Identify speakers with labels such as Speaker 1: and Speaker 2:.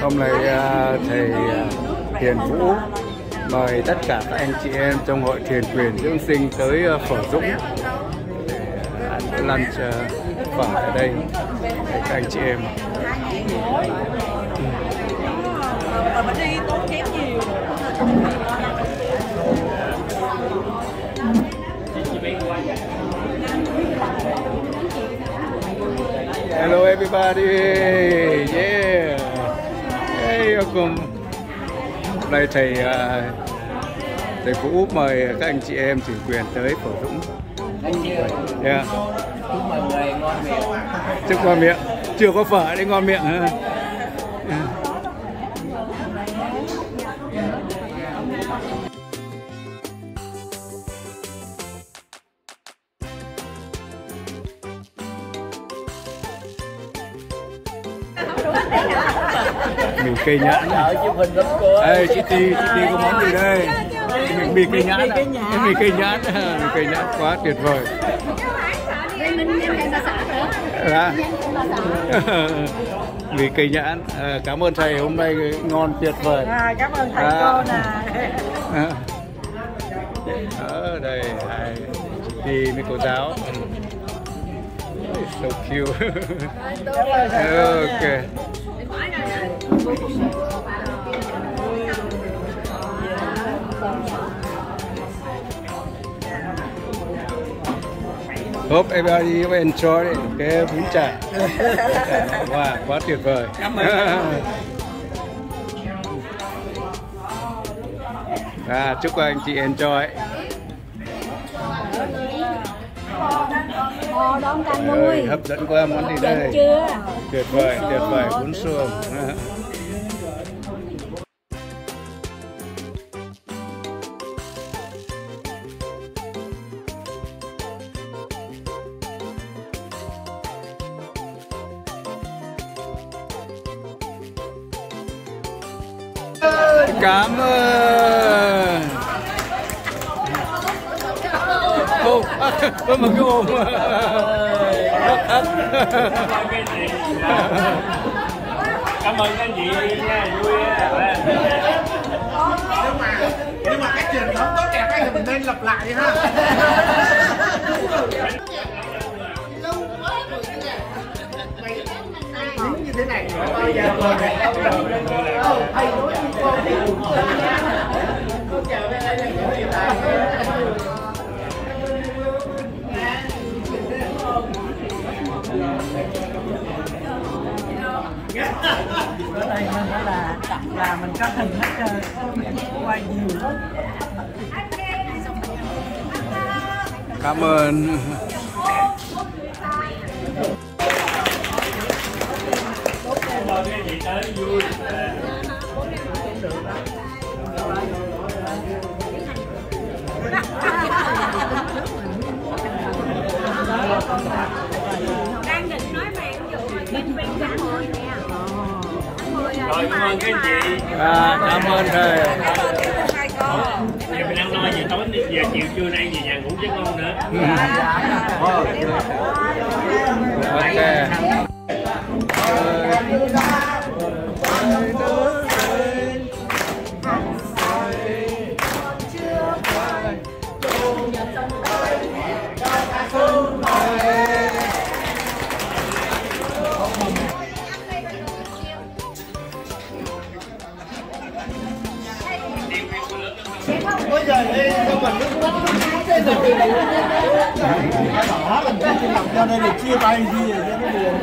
Speaker 1: hôm nay à, thầy à, Thiền Hiền Vũ mời tất cả các anh chị em trong hội thiền quyền dưỡng sinh tới à, phở Dũng để ăn lunch phở ở đây để các anh chị em Hello, everybody. Hey, đây Hôm thầy à, thầy Vũ mời các anh chị em chính quyền tới phổ Dũng. Yeah.
Speaker 2: chúc mọi người ngon miệng
Speaker 1: Chúc ngon miệng. Chưa có phở đấy ngon miệng hả? Mì cây nhãn.
Speaker 2: ở
Speaker 1: Ê, chị Ti, chị Ti có món gì đây? Mì, mì cây nhãn. à? Mì cây nhãn, mì cây nhãn quá tuyệt vời. Dạ. mì cây nhãn. À, cảm ơn thầy hôm nay ngon tuyệt vời.
Speaker 3: à, cảm ơn thầy
Speaker 1: À.
Speaker 3: cô nè
Speaker 1: À. Ở đây hai chị Ti với cô giáo. So cute.
Speaker 3: cảm
Speaker 1: Hope everybody will enjoy cái bún chả. Wow, quá tuyệt vời. À, chúc các anh chị enjoy.
Speaker 4: Ồ, đón càng
Speaker 1: Ơi,
Speaker 4: nuôi.
Speaker 1: hấp dẫn quá món gì đây?
Speaker 4: Đẹp chưa?
Speaker 1: Tuyệt vời, tuyệt vời, bún xuồng. Cảm ơn. Ô, có một cái ôm.
Speaker 5: cảm ơn các anh chị nha vui á
Speaker 6: nhưng mà cái truyền thống tốt đẹp ấy thì mình nên lặp lại ha Đúng như thế này bao giờ đây
Speaker 3: nên là là mình có hình hết trơn quay nhiều lắm
Speaker 1: Cảm ơn.
Speaker 5: mời các anh chị tới vui
Speaker 4: Đang
Speaker 5: rồi cảm ơn các anh chị.
Speaker 1: À, cảm ơn thầy.
Speaker 5: giờ mình ăn no về tối giờ chiều trưa nay về nhà ngủ giấc ngon nữa
Speaker 6: bây giờ đây sao mà nước mắt. Cái gì đỏ mình làm cho nên là chia tay gì vậy nó buồn